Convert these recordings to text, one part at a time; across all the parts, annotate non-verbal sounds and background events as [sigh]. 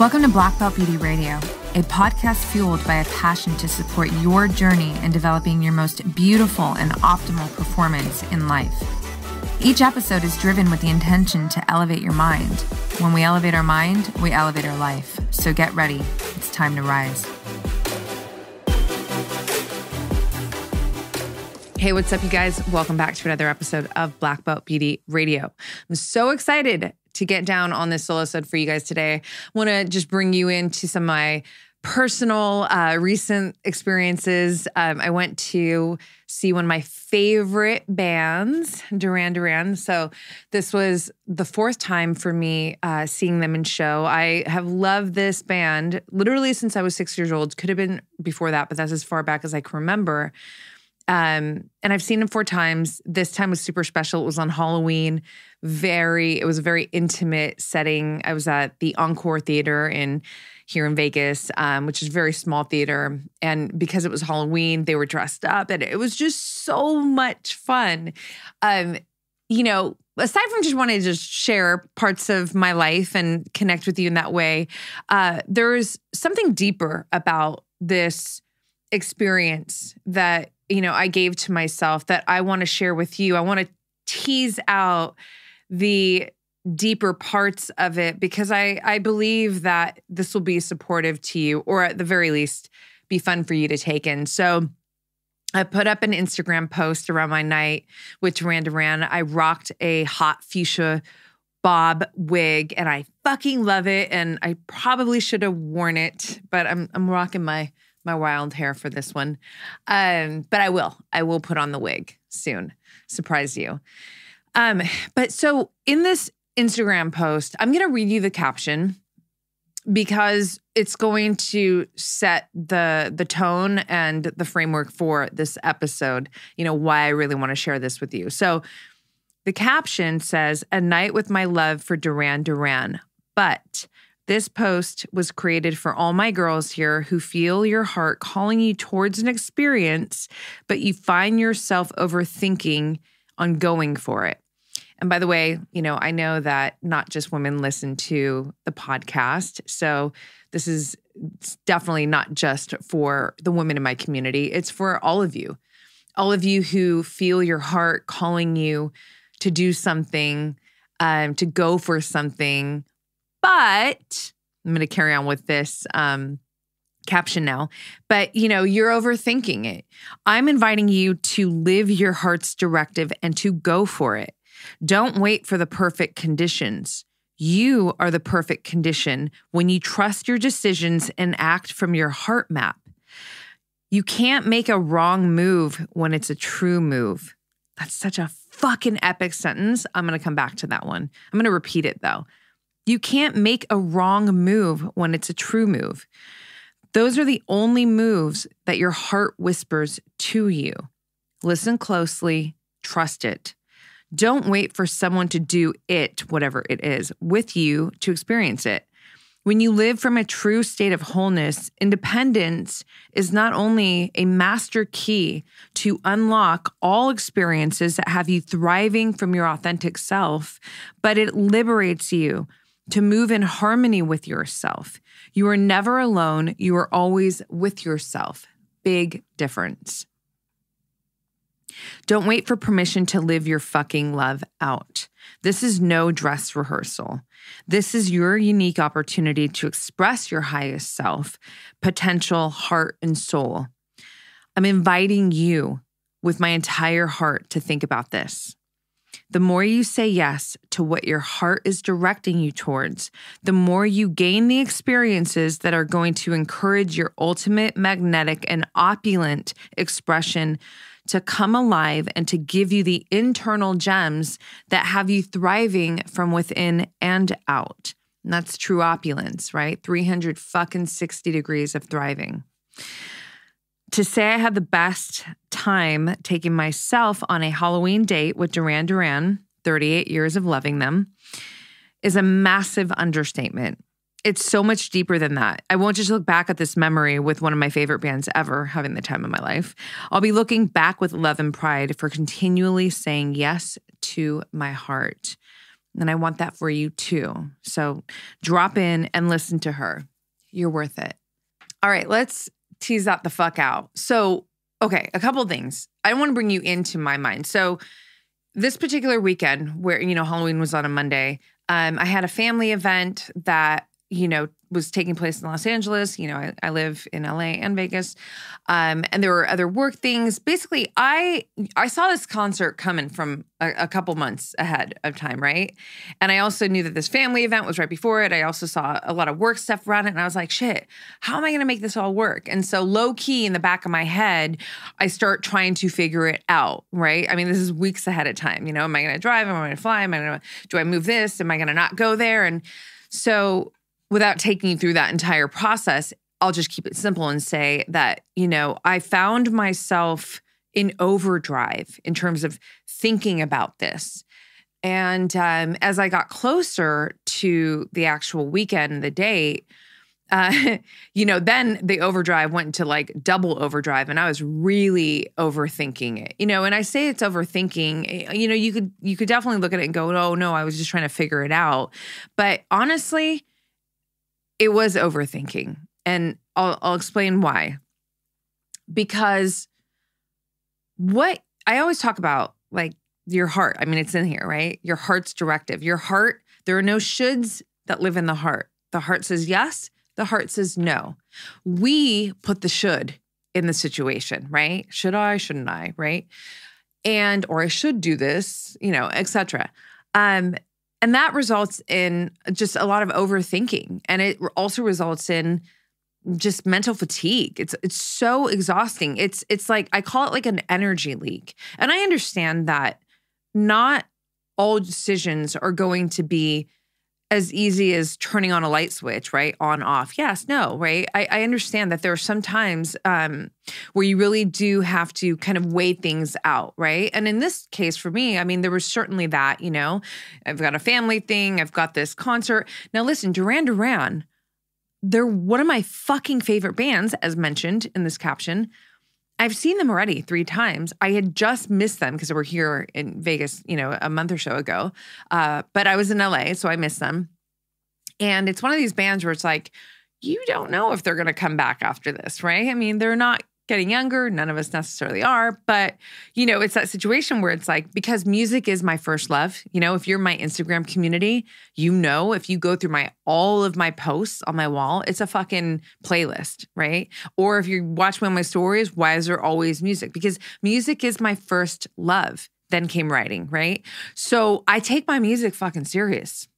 Welcome to Black Belt Beauty Radio, a podcast fueled by a passion to support your journey in developing your most beautiful and optimal performance in life. Each episode is driven with the intention to elevate your mind. When we elevate our mind, we elevate our life. So get ready. It's time to rise. Hey, what's up, you guys? Welcome back to another episode of Black Belt Beauty Radio. I'm so excited to get down on this solo episode for you guys today. I want to just bring you into some of my personal uh, recent experiences. Um, I went to see one of my favorite bands, Duran Duran. So this was the fourth time for me uh, seeing them in show. I have loved this band literally since I was six years old. Could have been before that, but that's as far back as I can remember. Um, and I've seen them four times. This time was super special. It was on Halloween. Very, it was a very intimate setting. I was at the Encore Theater in here in Vegas, um, which is a very small theater. And because it was Halloween, they were dressed up, and it was just so much fun. Um, you know, aside from just wanting to just share parts of my life and connect with you in that way, uh, there is something deeper about this experience that you know I gave to myself that I want to share with you. I want to tease out the deeper parts of it because I I believe that this will be supportive to you or at the very least be fun for you to take in. So I put up an Instagram post around my night with Duran Duran. I rocked a hot fuchsia bob wig and I fucking love it and I probably should have worn it, but I'm I'm rocking my my wild hair for this one. Um, but I will. I will put on the wig soon. Surprise you. Um, but so in this Instagram post, I'm going to read you the caption because it's going to set the the tone and the framework for this episode. You know why I really want to share this with you. So the caption says, "A night with my love for Duran Duran, but." This post was created for all my girls here who feel your heart calling you towards an experience, but you find yourself overthinking on going for it. And by the way, you know, I know that not just women listen to the podcast. So this is definitely not just for the women in my community, it's for all of you. All of you who feel your heart calling you to do something, um, to go for something but I'm going to carry on with this um, caption now. But you know, you're overthinking it. I'm inviting you to live your heart's directive and to go for it. Don't wait for the perfect conditions. You are the perfect condition when you trust your decisions and act from your heart map. You can't make a wrong move when it's a true move. That's such a fucking epic sentence. I'm going to come back to that one. I'm going to repeat it though. You can't make a wrong move when it's a true move. Those are the only moves that your heart whispers to you. Listen closely, trust it. Don't wait for someone to do it, whatever it is, with you to experience it. When you live from a true state of wholeness, independence is not only a master key to unlock all experiences that have you thriving from your authentic self, but it liberates you to move in harmony with yourself. You are never alone, you are always with yourself. Big difference. Don't wait for permission to live your fucking love out. This is no dress rehearsal. This is your unique opportunity to express your highest self, potential, heart, and soul. I'm inviting you with my entire heart to think about this. The more you say yes to what your heart is directing you towards, the more you gain the experiences that are going to encourage your ultimate magnetic and opulent expression to come alive and to give you the internal gems that have you thriving from within and out. And that's true opulence, right? 300 fucking 60 degrees of thriving to say I had the best time taking myself on a Halloween date with Duran Duran, 38 years of loving them, is a massive understatement. It's so much deeper than that. I won't just look back at this memory with one of my favorite bands ever having the time of my life. I'll be looking back with love and pride for continually saying yes to my heart. And I want that for you too. So drop in and listen to her. You're worth it. All right, let's tease that the fuck out. So, okay, a couple things. I want to bring you into my mind. So, this particular weekend, where, you know, Halloween was on a Monday, um, I had a family event that, you know, was taking place in Los Angeles. You know, I, I live in LA and Vegas, um, and there were other work things. Basically, I I saw this concert coming from a, a, couple months ahead of time, right? And I also knew that this family event was right before it. I also saw a lot of work stuff around it, and I was like, shit, how am I going to make this all work? And so, low key in the back of my head, I start trying to figure it out, right? I mean, this is weeks ahead of time. You know, am I going to drive? Am I going to fly? Am I going to do I move this? Am I going to not go there? And so without taking you through that entire process, I'll just keep it simple and say that, you know, I found myself in overdrive in terms of thinking about this. And um, as I got closer to the actual weekend, the date, uh, [laughs] you know, then the overdrive went to like double overdrive, and I was really overthinking it. You know, and I say it's overthinking. Eh, you know, you could you could definitely look at it and go, "Oh no, I was just trying to figure it out." But honestly, it was overthinking. And I'll, I'll explain why. Because what I always talk about, like your heart, I mean, it's in here, right? Your heart's directive. Your heart, there are no shoulds that live in the heart. The heart says yes, the heart says no. We put the should in the situation, right? Should I, shouldn't I, right? And or I should do this, you know, etc. Um and that results in just a lot of overthinking. And it also results in just mental fatigue. It's it's so exhausting. It's it's like I call it like an energy leak. And I understand that not all decisions are going to be as easy as turning on a light switch, right? On, off. Yes, no, right? I, I understand that there are some times um, where you really do have to kind of weigh things out, right? And in this case for me, I mean, there was certainly that, you know, I've got a family thing, I've got this concert. Now, listen, Duran Duran, they're one of my fucking favorite bands, as mentioned in this caption. I've seen them already three times. I had just missed them because they were here in Vegas, you know, a month or so ago. Uh, but I was in LA, so I missed them. And it's one of these bands where it's like, you don't know if they're going to come back after this, right? I mean, they're not getting younger. None of us necessarily are. But, you know, it's that situation where it's like, because music is my first love, you know, if you're my Instagram community, you know, if you go through my all of my posts on my wall, it's a fucking playlist, right? Or if you watch one of my stories, why is there always music? Because music is my first love. Then came writing, right? So I take my music fucking serious.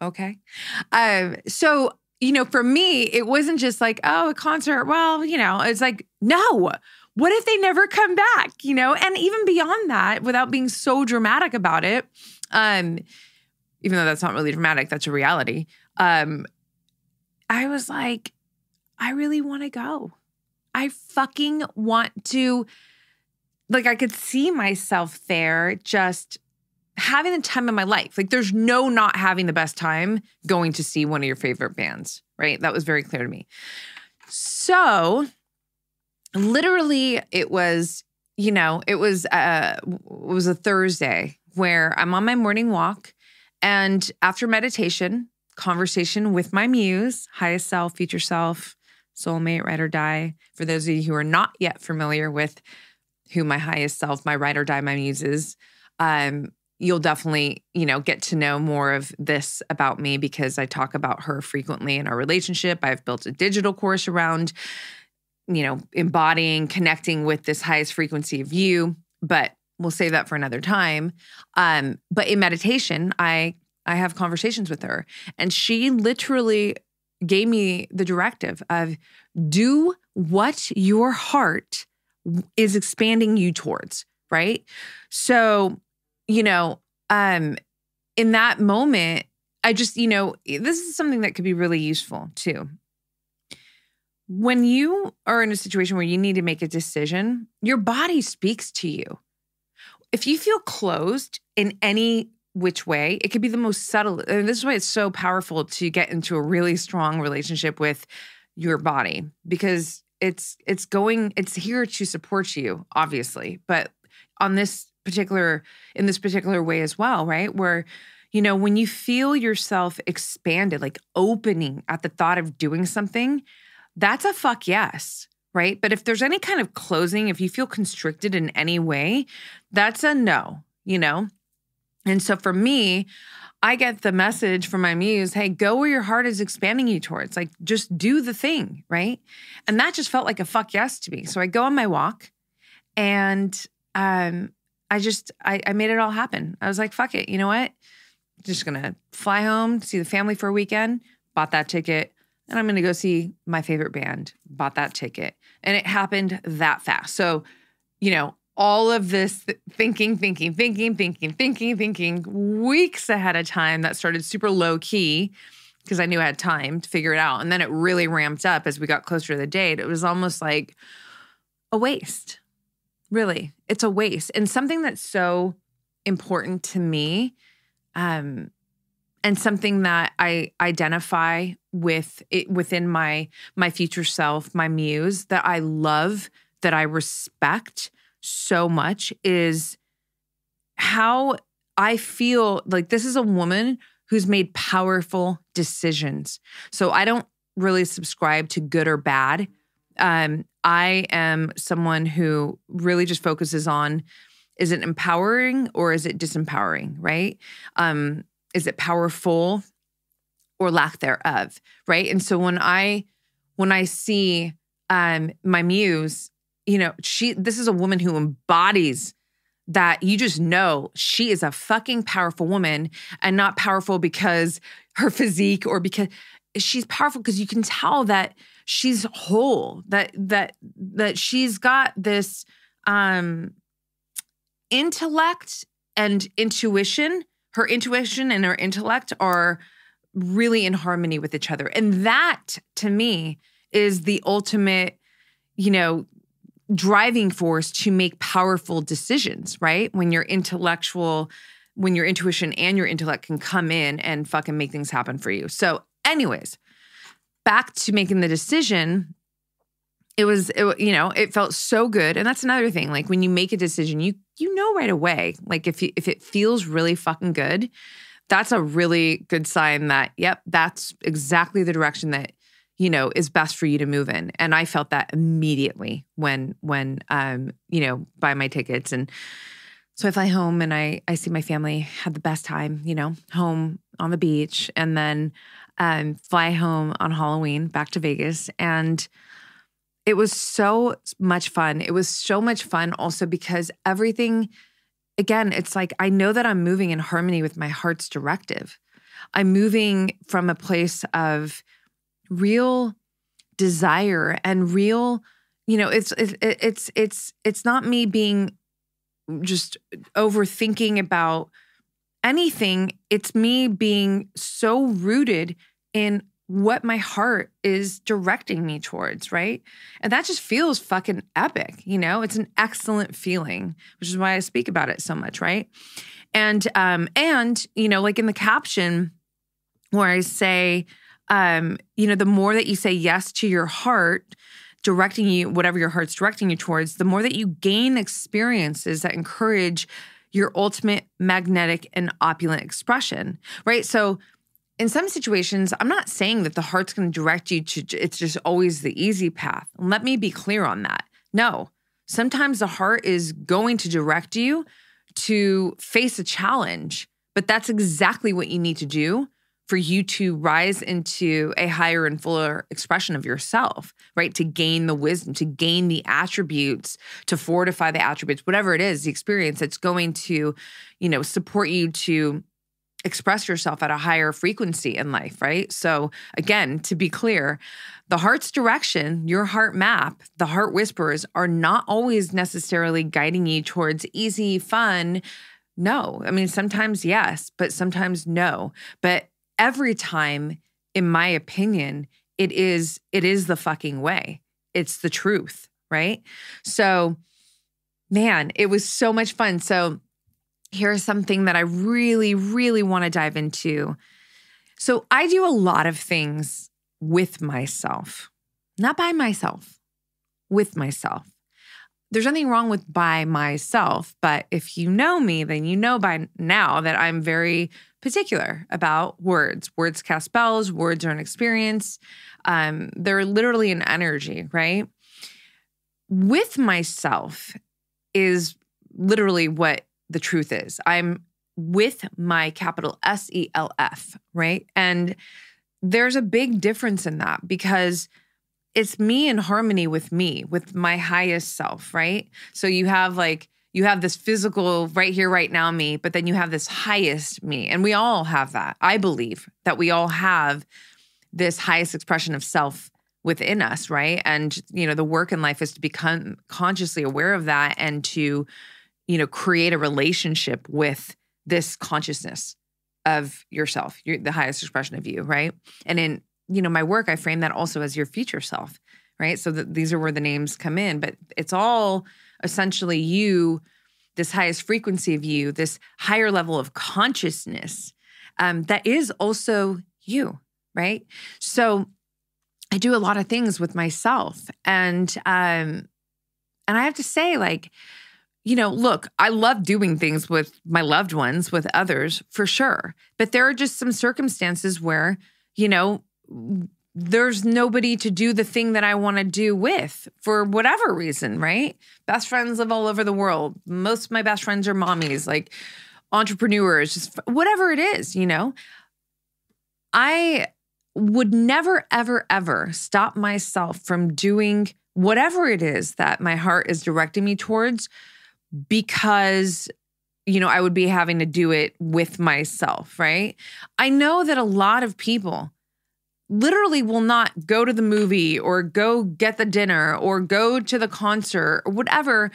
Okay. Um, so you know, for me, it wasn't just like, oh, a concert. Well, you know, it's like, no, what if they never come back? You know, and even beyond that, without being so dramatic about it, um, even though that's not really dramatic, that's a reality. Um, I was like, I really want to go. I fucking want to, like, I could see myself there just having the time of my life. Like there's no not having the best time going to see one of your favorite bands, right? That was very clear to me. So literally it was, you know, it was uh it was a Thursday where I'm on my morning walk and after meditation, conversation with my muse, highest self, future self, soulmate, ride or die. For those of you who are not yet familiar with who my highest self, my ride or die, my muse is, um, you'll definitely, you know, get to know more of this about me because I talk about her frequently in our relationship. I've built a digital course around, you know, embodying, connecting with this highest frequency of you, but we'll save that for another time. Um, but in meditation, I I have conversations with her and she literally gave me the directive of do what your heart is expanding you towards, right? So you know, um, in that moment, I just, you know, this is something that could be really useful too. When you are in a situation where you need to make a decision, your body speaks to you. If you feel closed in any which way, it could be the most subtle. And this is why it's so powerful to get into a really strong relationship with your body because it's it's going it's here to support you obviously but on this particular in this particular way as well, right? Where You know, when you feel yourself expanded, like opening at the thought of doing something, that's a fuck yes, right? But if there's any kind of closing, if you feel constricted in any way, that's a no, you know? And so for me, I get the message from my muse, hey, go where your heart is expanding you towards. Like, just do the thing, right? And that just felt like a fuck yes to me. So I go on my walk and um, I just, I, I made it all happen. I was like, fuck it. You know what? Just gonna fly home, see the family for a weekend, bought that ticket, and I'm gonna go see my favorite band, bought that ticket. And it happened that fast. So, you know, all of this thinking, thinking, thinking, thinking, thinking, thinking weeks ahead of time that started super low key because I knew I had time to figure it out. And then it really ramped up as we got closer to the date. It was almost like a waste. Really, it's a waste. And something that's so important to me um, and something that I identify with it within my my future self, my muse that I love, that I respect so much is how I feel like this is a woman who's made powerful decisions. So I don't really subscribe to good or bad. Um, I am someone who really just focuses on is it empowering or is it disempowering, right? Um, is it powerful or lack thereof, right? And so when I when I see um, my muse you know, she this is a woman who embodies that you just know she is a fucking powerful woman and not powerful because her physique or because she's powerful because you can tell that she's whole that that that she's got this um intellect and intuition her intuition and her intellect are really in harmony with each other and that to me is the ultimate you know driving force to make powerful decisions, right? When your intellectual, when your intuition and your intellect can come in and fucking make things happen for you. So, anyways, back to making the decision. It was, it, you know, it felt so good, and that's another thing. Like when you make a decision, you you know right away. Like if you, if it feels really fucking good, that's a really good sign that yep, that's exactly the direction that you know is best for you to move in and i felt that immediately when when um you know buy my tickets and so i fly home and i i see my family had the best time you know home on the beach and then um fly home on halloween back to vegas. And it was so much fun. It was so much fun also because everything again it's like i know that i'm moving in harmony with my heart's directive. I'm moving from a place of real desire and real you know it's it's it's it's it's not me being just overthinking about anything it's me being so rooted in what my heart is directing me towards right? And that just feels fucking epic you know? It's an excellent feeling which is why i speak about it so much right? And um and you know like in the caption where i say um, you know, the more that you say yes to your heart, directing you, whatever your heart's directing you towards, the more that you gain experiences that encourage your ultimate magnetic and opulent expression, right? So, in some situations, I'm not saying that the heart's going to direct you to, it's just always the easy path. Let me be clear on that. No, sometimes the heart is going to direct you to face a challenge, but that's exactly what you need to do for you to rise into a higher and fuller expression of yourself, right? To gain the wisdom, to gain the attributes, to fortify the attributes, whatever it is, the experience that's going to, you know, support you to express yourself at a higher frequency in life, right? So, again, to be clear, the heart's direction, your heart map, the heart whispers are not always necessarily guiding you towards easy, fun. No. I mean, sometimes yes, but sometimes no. But every time in my opinion it is it is the fucking way. It's the truth right? So man it was so much fun. So here's something that i really really want to dive into. So i do a lot of things with myself not by myself with myself. There's nothing wrong with by myself, but if you know me, then you know by now that I'm very particular about words. Words cast spells, words are an experience. Um, they're literally an energy, right? With myself is literally what the truth is. I'm with my capital S E L F, right? And there's a big difference in that because it's me in harmony with me, with my highest self, right? So you have like, you have this physical right here, right now me, but then you have this highest me. And we all have that. I believe that we all have this highest expression of self within us, right? And, you know, the work in life is to become consciously aware of that and to, you know, create a relationship with this consciousness of yourself, you're the highest expression of you, right? And in you know, my work, I frame that also as your future self, right? So that these are where the names come in, but it's all essentially you, this highest frequency of you, this higher level of consciousness um, that is also you, right? So I do a lot of things with myself, and um, and I have to say, like, you know, look, I love doing things with my loved ones, with others, for sure. But there are just some circumstances where, you know, there's nobody to do the thing that I want to do with for whatever reason, right? Best friends live all over the world. Most of my best friends are mommies, like entrepreneurs, just whatever it is, you know. I would never, ever, ever stop myself from doing whatever it is that my heart is directing me towards because you know, I would be having to do it with myself, right? I know that a lot of people literally will not go to the movie or go get the dinner or go to the concert or whatever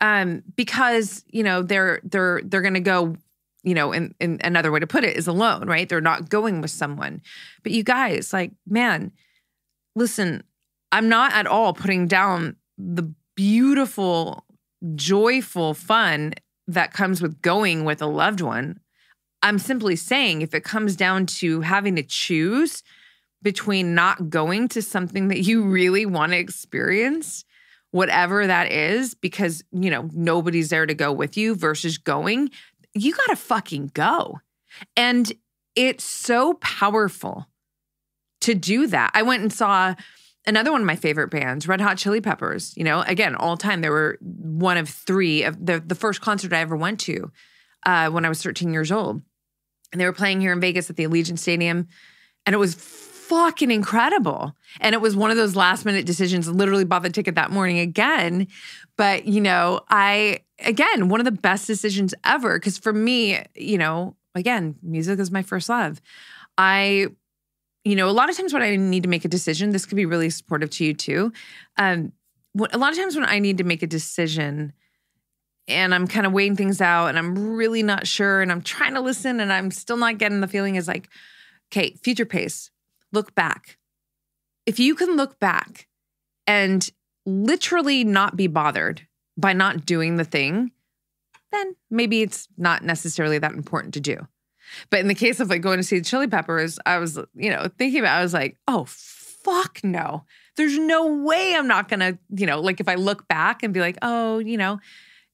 um, because you know they're they're they're going to go you know in another way to put it is alone right? They're not going with someone. But you guys like man listen i'm not at all putting down the beautiful joyful fun that comes with going with a loved one. I'm simply saying if it comes down to having to choose between not going to something that you really want to experience, whatever that is, because, you know, nobody's there to go with you versus going, you got to fucking go. And it's so powerful to do that. I went and saw another one of my favorite bands, Red Hot Chili Peppers. You know, again, all time, they were one of three of the, the first concert I ever went to uh, when I was 13 years old. And they were playing here in Vegas at the Allegiant Stadium. And it was fucking incredible. And it was one of those last minute decisions, literally bought the ticket that morning again. But, you know, I, again, one of the best decisions ever. Cause for me, you know, again, music is my first love. I, you know, a lot of times when I need to make a decision, this could be really supportive to you too. Um, a lot of times when I need to make a decision, and I'm kind of weighing things out and I'm really not sure and I'm trying to listen and I'm still not getting the feeling is like, okay, future pace look back. If you can look back and literally not be bothered by not doing the thing, then maybe it's not necessarily that important to do. But in the case of like going to see the Chili Peppers, I was, you know, thinking about, I was like, oh, fuck no. There's no way I'm not gonna, you know, like if I look back and be like, oh, you know,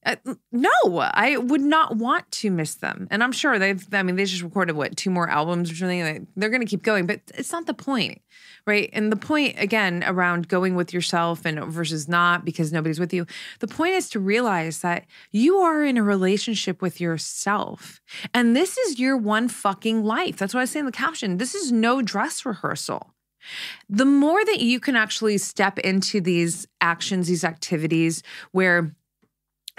uh, no, I would not want to miss them. And I'm sure they've, I mean, they just recorded what, two more albums or something. They're going to keep going, but it's not the point, right? And the point, again, around going with yourself and versus not because nobody's with you, the point is to realize that you are in a relationship with yourself. And this is your one fucking life. That's what I say in the caption. This is no dress rehearsal. The more that you can actually step into these actions, these activities where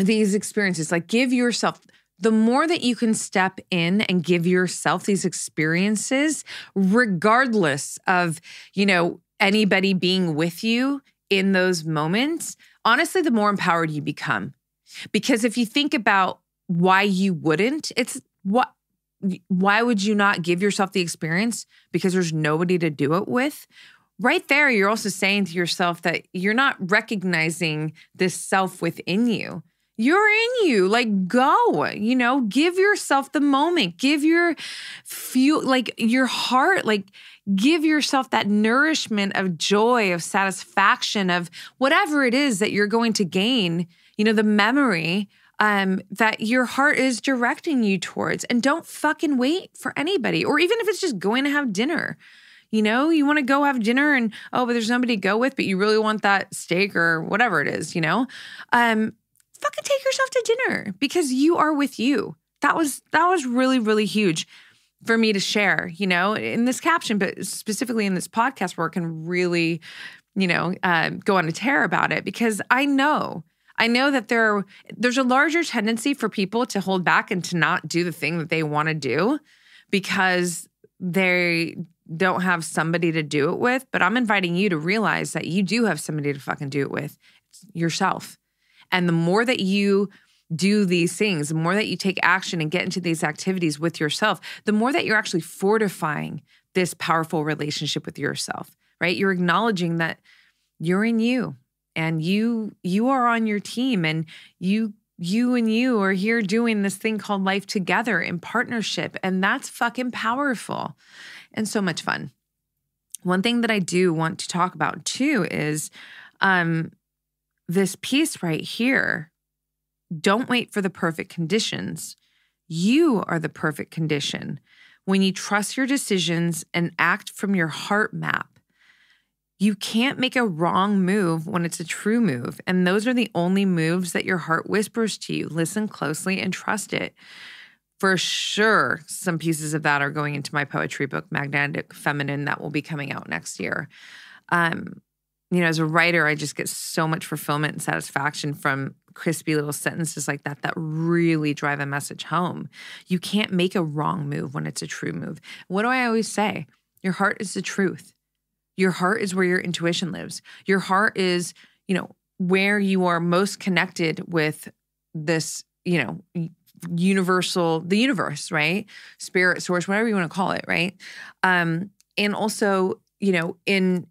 these experiences. Like, give yourself the more that you can step in and give yourself these experiences, regardless of, you know, anybody being with you in those moments, honestly, the more empowered you become. Because if you think about why you wouldn't, it's what why would you not give yourself the experience because there's nobody to do it with? Right there, you're also saying to yourself that you're not recognizing this self within you You're in you. Like, go, you know, give yourself the moment, give your feel, like your heart, like, give yourself that nourishment of joy, of satisfaction, of whatever it is that you're going to gain, you know, the memory um, that your heart is directing you towards. And don't fucking wait for anybody, or even if it's just going to have dinner. You know, you want to go have dinner and oh, but there's nobody to go with, but you really want that steak or whatever it is, you know? Um, fucking take yourself to dinner because you are with you. That was that was really really huge for me to share, you know, in this caption, but specifically in this podcast where I can really, you know, uh, go on a tear about it because I know, I know that there there's a larger tendency for people to hold back and to not do the thing that they want to do because they don't have somebody to do it with. But I'm inviting you to realize that you do have somebody to fucking do it with yourself. And the more that you do these things, the more that you take action and get into these activities with yourself, the more that you're actually fortifying this powerful relationship with yourself, right? You're acknowledging that you're in you and you you are on your team and you you and you are here doing this thing called life together in partnership and that's fucking powerful and so much fun. One thing that I do want to talk about too is um this piece right here don't wait for the perfect conditions. You are the perfect condition. When you trust your decisions and act from your heart map, you can't make a wrong move when it's a true move. And those are the only moves that your heart whispers to you. Listen closely and trust it. For sure, some pieces of that are going into my poetry book, Magnetic Feminine, that will be coming out next year. Um, you know, as a writer, I just get so much fulfillment and satisfaction from crispy little sentences like that that really drive a message home. You can't make a wrong move when it's a true move. What do I always say? Your heart is the truth. Your heart is where your intuition lives. Your heart is, you know, where you are most connected with this, you know, universal, the universe, right? Spirit, source, whatever you want to call it, right? Um, and also, you know, in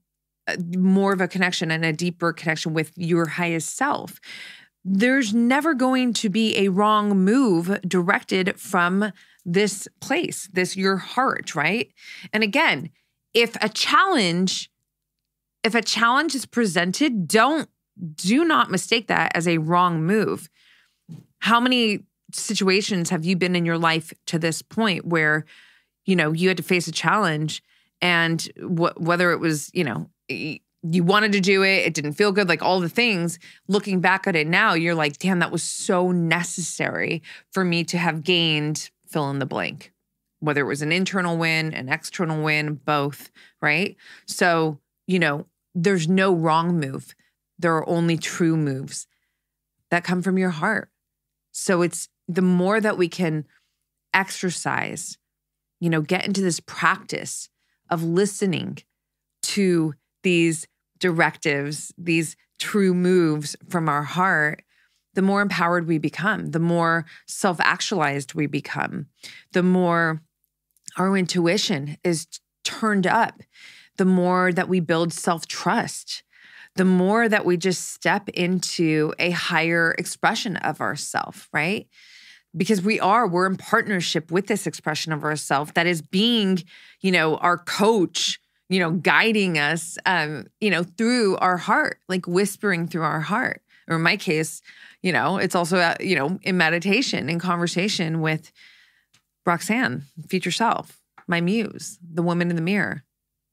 Uh, more of a connection and a deeper connection with your highest self. There's never going to be a wrong move directed from this place, this your heart, right? And again, if a challenge if a challenge is presented, don't do not mistake that as a wrong move. How many situations have you been in your life to this point where you know you had to face a challenge and wh- whether it was you know you wanted to do it, it didn't feel good, like all the things. Looking back at it now, you're like, damn, that was so necessary for me to have gained fill in the blank, whether it was an internal win, an external win, both, right? So, you know, there's no wrong move. There are only true moves that come from your heart. So it's the more that we can exercise, you know, get into this practice of listening to these directives, these true moves from our heart, the more empowered we become, the more self actualized we become, the more our intuition is turned up, the more that we build self trust, the more that we just step into a higher expression of ourself, right? Because we are, we're in partnership with this expression of ourself that is being, you know, our coach, you know, guiding us, um, you know, through our heart, like whispering through our heart. Or in my case, you know, it's also, uh, you know, in meditation, in conversation with Roxanne, future self, my muse, the woman in the mirror.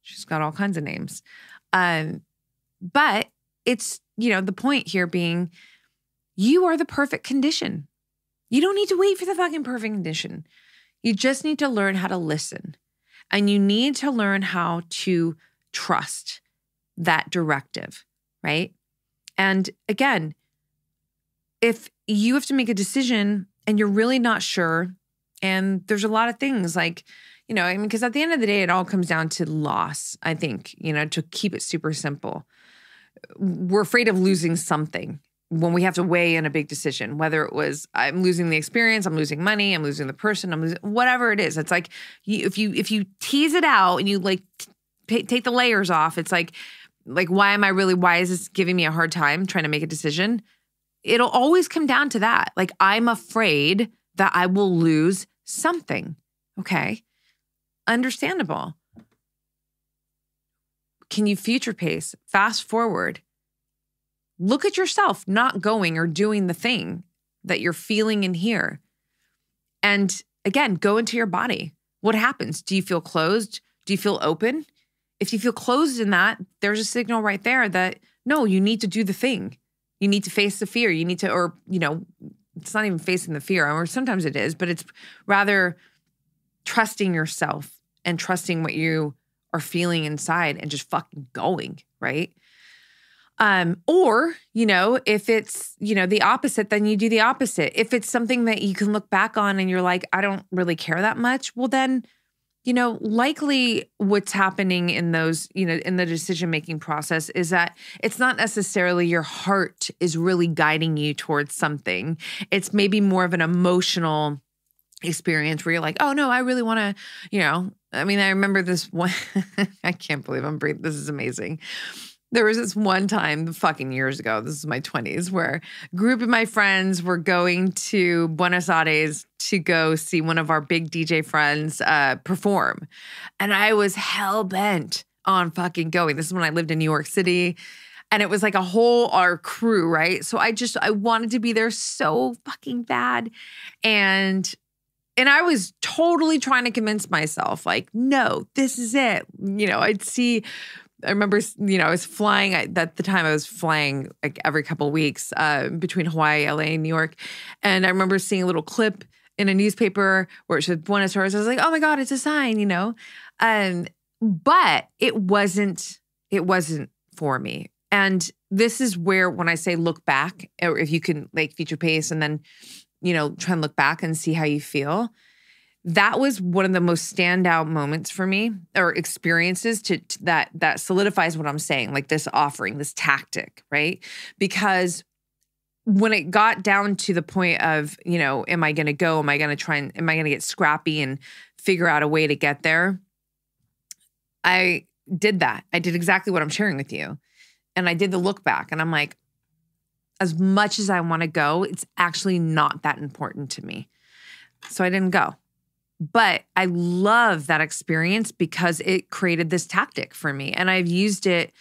She's got all kinds of names. Um, but it's, you know, the point here being you are the perfect condition. You don't need to wait for the fucking perfect condition. You just need to learn how to listen. And you need to learn how to trust that directive, right? And again, if you have to make a decision and you're really not sure, and there's a lot of things like, you know, I mean, because at the end of the day, it all comes down to loss, I think, you know, to keep it super simple. We're afraid of losing something when we have to weigh in a big decision, whether it was I'm losing the experience, I'm losing money, I'm losing the person, I'm losing whatever it is. It's like you, if you if you tease it out and you like take the layers off, it's like like why am I really why is this giving me a hard time trying to make a decision? it'll always come down to that. Like, I'm afraid that I will lose something. Okay. Understandable. Can you future pace, fast forward? Look at yourself not going or doing the thing that you're feeling in here. And again, go into your body. What happens? Do you feel closed? Do you feel open? If you feel closed in that, there's a signal right there that no, you need to do the thing. You need to face the fear. You need to, or, you know, it's not even facing the fear, or sometimes it is, but it's rather trusting yourself and trusting what you are feeling inside and just fucking going, right? Um, or, you know, if it's, you know, the opposite, then you do the opposite. If it's something that you can look back on and you're like, I don't really care that much, well, then, you know, likely what's happening in those, you know, in the decision making process is that it's not necessarily your heart is really guiding you towards something. It's maybe more of an emotional experience where you're like, oh no, I really want to, you know, I mean, I remember this one, [laughs] I can't believe I'm breathing. This is amazing. There was this one time, fucking years ago, this is my 20s, where a group of my friends were going to Buenos Aires to go see one of our big DJ friends uh, perform. And I was hell bent on fucking going. This is when I lived in New York City. And it was like a whole our crew, right? So I just I wanted to be there so fucking bad. And and I was totally trying to convince myself, like, no, this is it. You know, I'd see I remember, you know, I was flying at the time. I was flying like every couple weeks uh, between Hawaii, LA, and New York, and I remember seeing a little clip in a newspaper where it said Buenos Aires. I was like, oh my god, it's a sign, you know. Um, but it wasn't. It wasn't for me. And this is where, when I say look back, or if you can like future pace, and then, you know, try and look back and see how you feel that was one of the most standout moments for me or experiences to, to, that that solidifies what I'm saying like this offering this tactic right? Because when it got down to the point of you know am I going to go? Am I going to try and am I going to get scrappy and figure out a way to get there? I did that. I did exactly what I'm sharing with you. And I did the look back and I'm like as much as I want to go it's actually not that important to me. So I didn't go but I love that experience because it created this tactic for me. And I've used it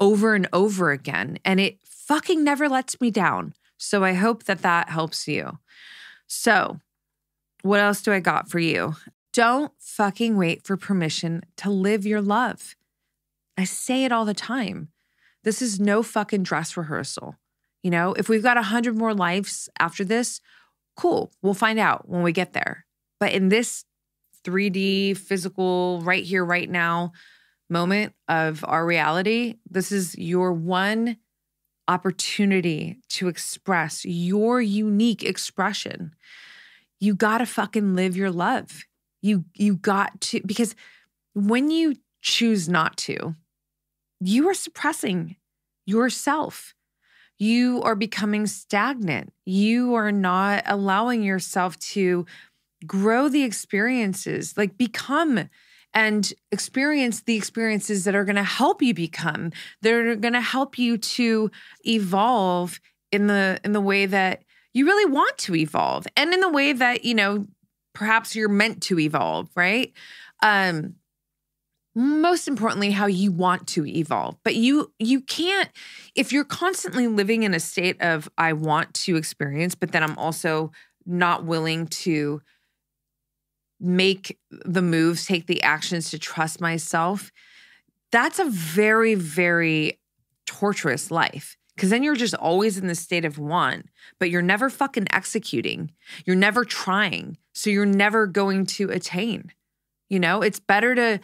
over and over again. And it fucking never lets me down. So I hope that that helps you. So, what else do I got for you? Don't fucking wait for permission to live your love. I say it all the time. This is no fucking dress rehearsal. You know, if we've got a hundred more lives after this, cool. We'll find out when we get there. But in this 3D physical, right here, right now moment of our reality, this is your one opportunity to express your unique expression. You got to fucking live your love. You you got to because when you choose not to, you are suppressing yourself. You are becoming stagnant. You are not allowing yourself to grow the experiences, like become and experience the experiences that are going to help you become. They're going to help you to evolve in the in the way that you really want to evolve and in the way that, you know, perhaps you're meant to evolve, right? Um most importantly how you want to evolve but you you can't if you're constantly living in a state of i want to experience but then i'm also not willing to make the moves, take the actions to trust myself, that's a very, very torturous life. Cause then you're just always in the state of want, but you're never fucking executing. You're never trying. So you're never going to attain. You know, it's better to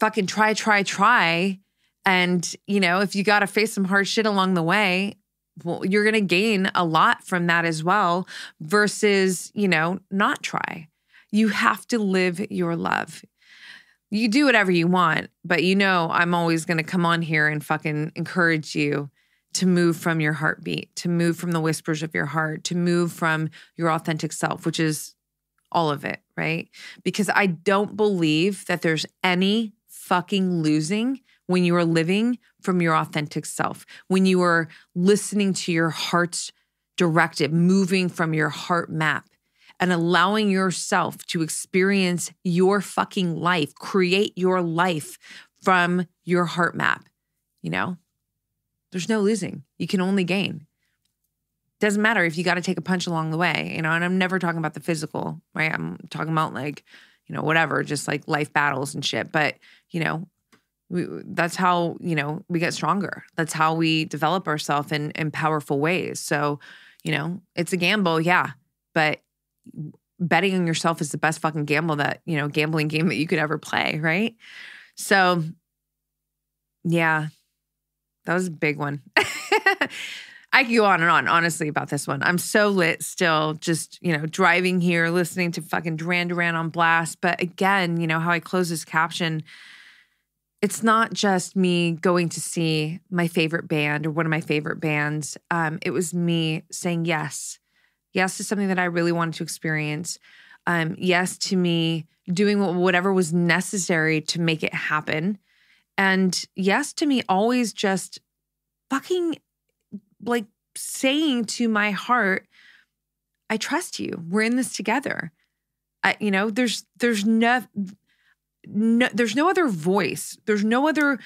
fucking try, try, try. And, you know, if you got to face some hard shit along the way, well, you're going to gain a lot from that as well versus, you know, not try. You have to live your love. You do whatever you want, but you know, I'm always going to come on here and fucking encourage you to move from your heartbeat, to move from the whispers of your heart, to move from your authentic self, which is all of it, right? Because I don't believe that there's any fucking losing when you are living from your authentic self, when you are listening to your heart's directive, moving from your heart map and allowing yourself to experience your fucking life, create your life from your heart map. You know, there's no losing. You can only gain. Doesn't matter if you got to take a punch along the way, you know, and I'm never talking about the physical, right? I'm talking about like, you know, whatever, just like life battles and shit. But, you know, we, that's how, you know, we get stronger. That's how we develop ourselves in, in powerful ways. So, you know, it's a gamble, yeah, but betting on yourself is the best fucking gamble that, you know, gambling game that you could ever play, right? So, yeah, that was a big one. [laughs] I could go on and on, honestly, about this one. I'm so lit still, just, you know, driving here, listening to fucking Duran Duran on blast. But again, you know, how I close this caption, it's not just me going to see my favorite band or one of my favorite bands. Um, it was me saying yes. Yes to something that I really wanted to experience. Um, yes to me doing whatever was necessary to make it happen. And yes to me always just fucking like saying to my heart, I trust you. We're in this together. I, you know, there's there's no, no there's no other voice. There's no other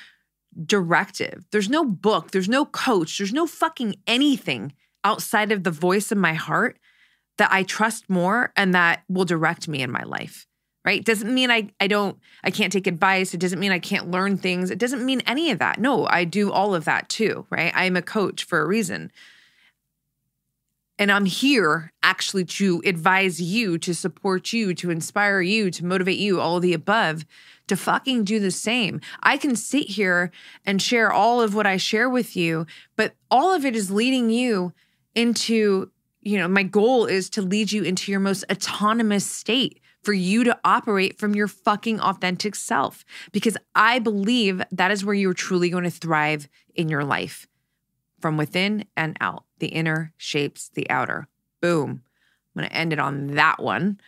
directive. There's no book. There's no coach. There's no fucking anything outside of the voice of my heart that I trust more and that will direct me in my life right? Doesn't mean i i don't i can't take advice. It doesn't mean i can't learn things. It doesn't mean any of that. No i do all of that too right? I'm a coach for a reason. And i'm here actually to advise you to support you to inspire you to motivate you all the above to fucking do the same. I can sit here and share all of what i share with you but all of it is leading you into you know my goal is to lead you into your most autonomous state for you to operate from your fucking authentic self because I believe that is where you're truly going to thrive in your life from within and out. The inner shapes the outer. Boom. I'm going to end it on that one.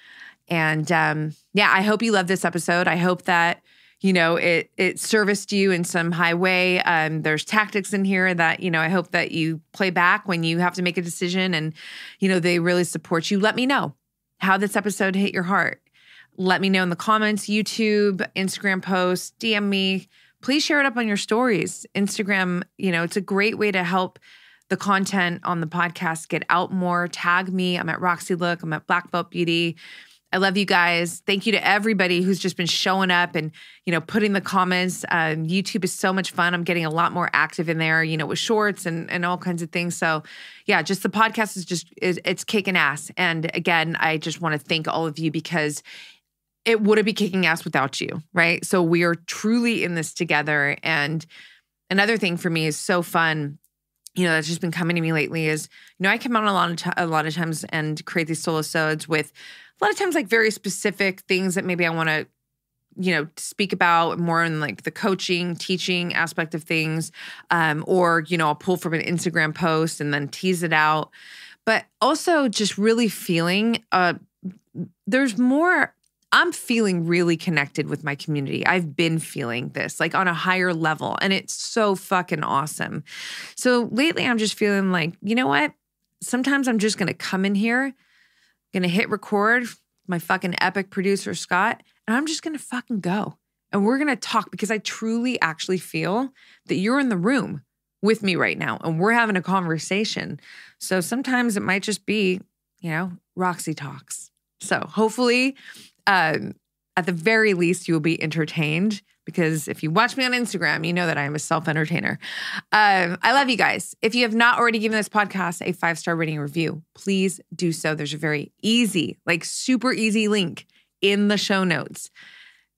And um, yeah, I hope you love this episode. I hope that you know it it serviced you in some high way. Um, there's tactics in here that you know I hope that you play back when you have to make a decision, and you know they really support you. Let me know how this episode hit your heart let me know in the comments, YouTube, Instagram posts, DM me. Please share it up on your stories. Instagram, you know, it's a great way to help the content on the podcast get out more. Tag me. I'm at Roxy Look. I'm at Black Belt Beauty. I love you guys. Thank you to everybody who's just been showing up and you know putting the comments. Um, YouTube is so much fun. I'm getting a lot more active in there, you know, with shorts and and all kinds of things. So yeah, just the podcast is just is, it's kicking ass. And again, I just want to thank all of you because it wouldn't be kicking ass without you, right? So we are truly in this together. And another thing for me is so fun, you know, that's just been coming to me lately is, you know, I come out a lot of t- a lot of times and create these solosodes with a lot of times like very specific things that maybe I want to you know speak about more in like the coaching teaching aspect of things um, or you know i'll pull from an instagram post and then tease it out. But also just really feeling uh there's more I'm feeling really connected with my community. I've been feeling this like on a higher level, and it's so fucking awesome. So lately, I'm just feeling like, you know what? Sometimes I'm just gonna come in here, gonna hit record, my fucking epic producer, Scott, and I'm just gonna fucking go. And we're gonna talk because I truly actually feel that you're in the room with me right now and we're having a conversation. So sometimes it might just be, you know, Roxy talks. So hopefully, um, at the very least, you will be entertained because if you watch me on Instagram, you know that I am a self entertainer. Um, I love you guys. If you have not already given this podcast a five star rating review, please do so. There's a very easy, like super easy link in the show notes.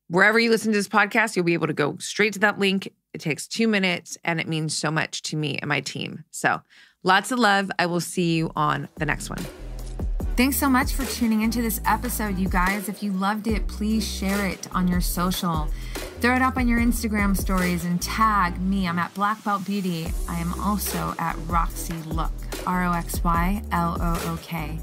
Wherever you listen to this podcast, you'll be able to go straight to that link. It takes two minutes and it means so much to me and my team. So lots of love. I will see you on the next one. Thanks so much for tuning into this episode, you guys. If you loved it, please share it on your social. Throw it up on your Instagram stories and tag me. I'm at Black Belt Beauty. I am also at Roxy Look, R O X Y L O O K.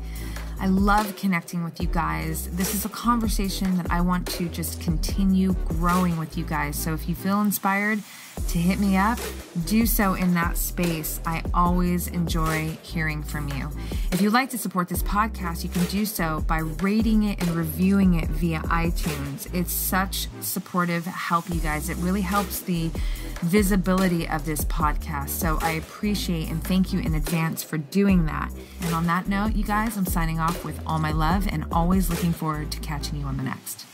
I love connecting with you guys. This is a conversation that I want to just continue growing with you guys. So if you feel inspired, to hit me up, do so in that space. I always enjoy hearing from you. If you'd like to support this podcast, you can do so by rating it and reviewing it via iTunes. It's such supportive help, you guys. It really helps the visibility of this podcast. So I appreciate and thank you in advance for doing that. And on that note, you guys, I'm signing off with all my love and always looking forward to catching you on the next.